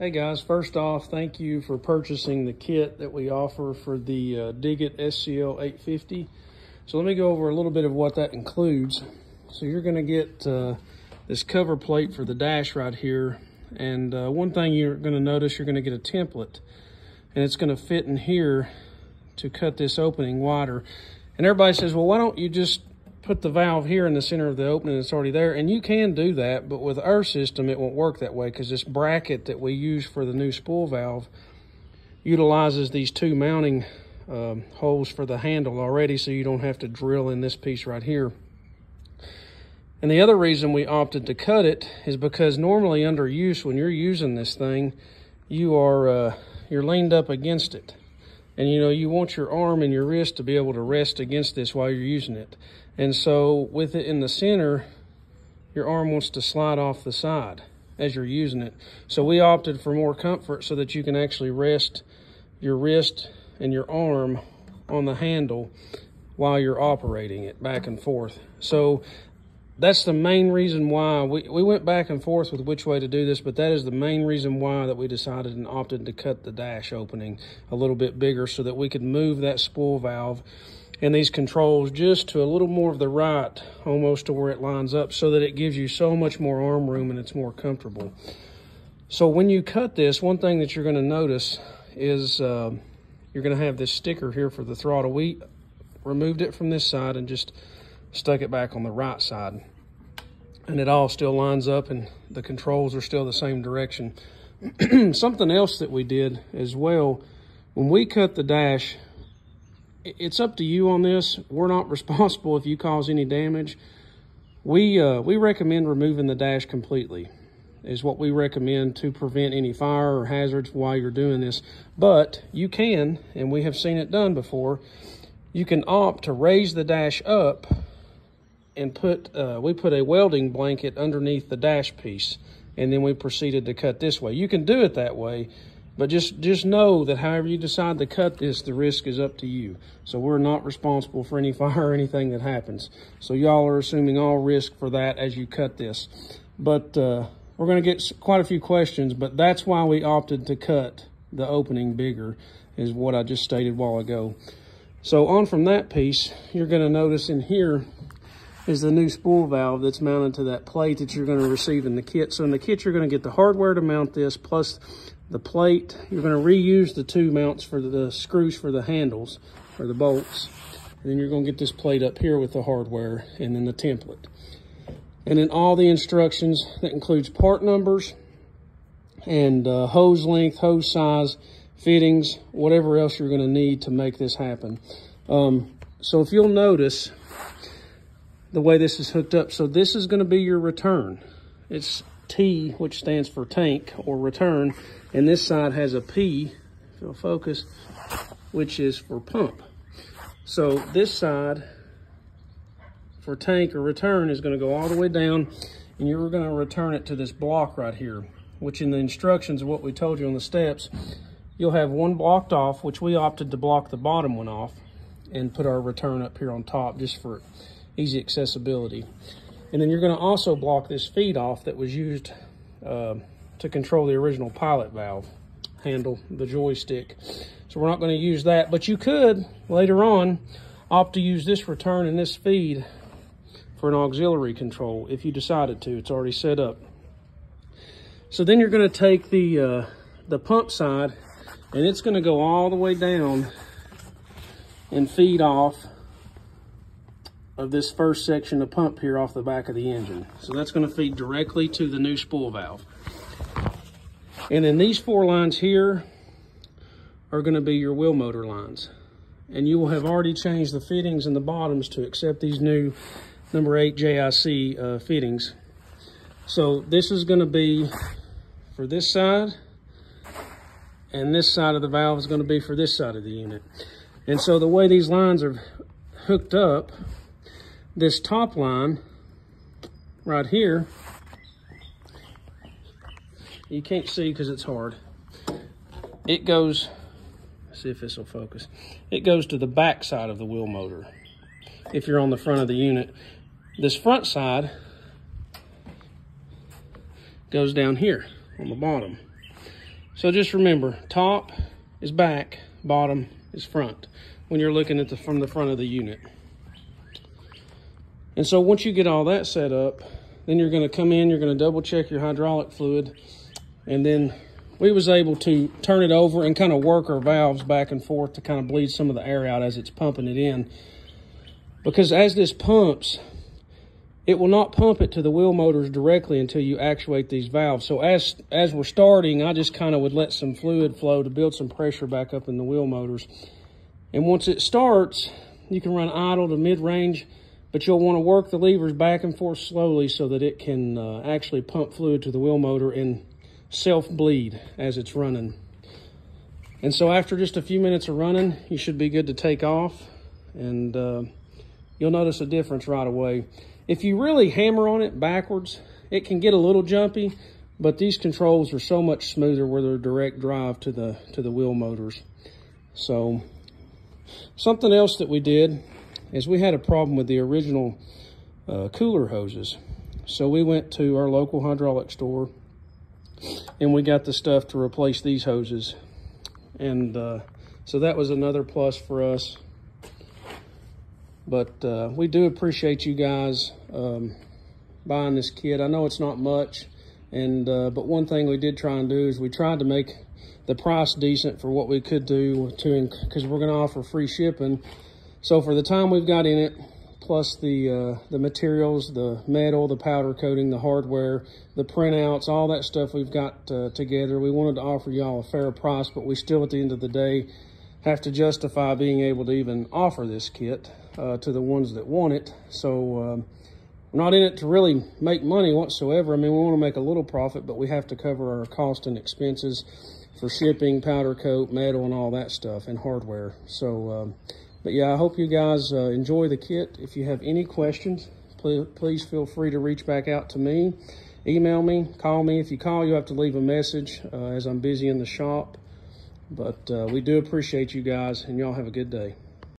Hey guys, first off, thank you for purchasing the kit that we offer for the uh, Diggit SCL 850. So let me go over a little bit of what that includes. So you're gonna get uh, this cover plate for the dash right here. And uh, one thing you're gonna notice, you're gonna get a template and it's gonna fit in here to cut this opening wider. And everybody says, well, why don't you just put the valve here in the center of the opening that's already there. And you can do that, but with our system, it won't work that way because this bracket that we use for the new spool valve utilizes these two mounting um, holes for the handle already, so you don't have to drill in this piece right here. And the other reason we opted to cut it is because normally under use, when you're using this thing, you are, uh, you're leaned up against it. And you know, you want your arm and your wrist to be able to rest against this while you're using it. And so with it in the center, your arm wants to slide off the side as you're using it. So we opted for more comfort so that you can actually rest your wrist and your arm on the handle while you're operating it back and forth. So that's the main reason why we, we went back and forth with which way to do this, but that is the main reason why that we decided and opted to cut the dash opening a little bit bigger so that we could move that spool valve and these controls just to a little more of the right, almost to where it lines up so that it gives you so much more arm room and it's more comfortable. So when you cut this, one thing that you're gonna notice is uh, you're gonna have this sticker here for the throttle. We removed it from this side and just stuck it back on the right side. And it all still lines up and the controls are still the same direction. Something else that we did as well, when we cut the dash, it's up to you on this. We're not responsible if you cause any damage. We, uh, we recommend removing the dash completely is what we recommend to prevent any fire or hazards while you're doing this. But you can, and we have seen it done before, you can opt to raise the dash up and put, uh, we put a welding blanket underneath the dash piece and then we proceeded to cut this way. You can do it that way, but just, just know that however you decide to cut this, the risk is up to you. So we're not responsible for any fire or anything that happens. So y'all are assuming all risk for that as you cut this. But uh, we're gonna get quite a few questions, but that's why we opted to cut the opening bigger is what I just stated a while ago. So on from that piece, you're gonna notice in here is the new spool valve that's mounted to that plate that you're going to receive in the kit. So in the kit, you're going to get the hardware to mount this, plus the plate. You're going to reuse the two mounts for the screws for the handles or the bolts. And then you're going to get this plate up here with the hardware and then the template. And then all the instructions that includes part numbers and uh, hose length, hose size, fittings, whatever else you're going to need to make this happen. Um, so if you'll notice the way this is hooked up, so this is going to be your return. It's T, which stands for tank or return, and this side has a P, if you'll focus, which is for pump. So this side for tank or return is gonna go all the way down and you're gonna return it to this block right here, which in the instructions of what we told you on the steps, you'll have one blocked off, which we opted to block the bottom one off and put our return up here on top just for easy accessibility. And then you're gonna also block this feed off that was used uh, to control the original pilot valve handle, the joystick. So we're not gonna use that, but you could later on opt to use this return and this feed for an auxiliary control if you decided to, it's already set up. So then you're gonna take the, uh, the pump side and it's gonna go all the way down and feed off of this first section of pump here off the back of the engine. So that's gonna feed directly to the new spool valve. And then these four lines here are gonna be your wheel motor lines. And you will have already changed the fittings and the bottoms to accept these new number eight JIC uh, fittings. So this is gonna be for this side, and this side of the valve is gonna be for this side of the unit. And so the way these lines are hooked up this top line right here, you can't see because it's hard. It goes, see if this will focus. It goes to the back side of the wheel motor. If you're on the front of the unit, this front side goes down here on the bottom. So just remember, top is back, bottom is front when you're looking at the from the front of the unit. And so once you get all that set up, then you're gonna come in, you're gonna double check your hydraulic fluid, and then we was able to turn it over and kind of work our valves back and forth to kind of bleed some of the air out as it's pumping it in. Because as this pumps, it will not pump it to the wheel motors directly until you actuate these valves. So as, as we're starting, I just kind of would let some fluid flow to build some pressure back up in the wheel motors. And once it starts, you can run idle to mid-range, but you'll want to work the levers back and forth slowly so that it can uh, actually pump fluid to the wheel motor and self-bleed as it's running. And so after just a few minutes of running, you should be good to take off. And uh, you'll notice a difference right away. If you really hammer on it backwards, it can get a little jumpy, but these controls are so much smoother where they're direct drive to the, to the wheel motors. So something else that we did is we had a problem with the original uh, cooler hoses. So we went to our local hydraulic store and we got the stuff to replace these hoses. And uh, so that was another plus for us. But uh, we do appreciate you guys um, buying this kit. I know it's not much, and uh, but one thing we did try and do is we tried to make the price decent for what we could do to because we're going to offer free shipping. So for the time we've got in it, plus the uh, the materials, the metal, the powder coating, the hardware, the printouts, all that stuff we've got uh, together. We wanted to offer y'all a fair price, but we still, at the end of the day, have to justify being able to even offer this kit uh, to the ones that want it. So um, we're not in it to really make money whatsoever. I mean, we want to make a little profit, but we have to cover our cost and expenses for shipping, powder coat, metal, and all that stuff, and hardware. So, um, but yeah, I hope you guys uh, enjoy the kit. If you have any questions, please, please feel free to reach back out to me. Email me, call me. If you call, you have to leave a message uh, as I'm busy in the shop. But uh, we do appreciate you guys, and y'all have a good day.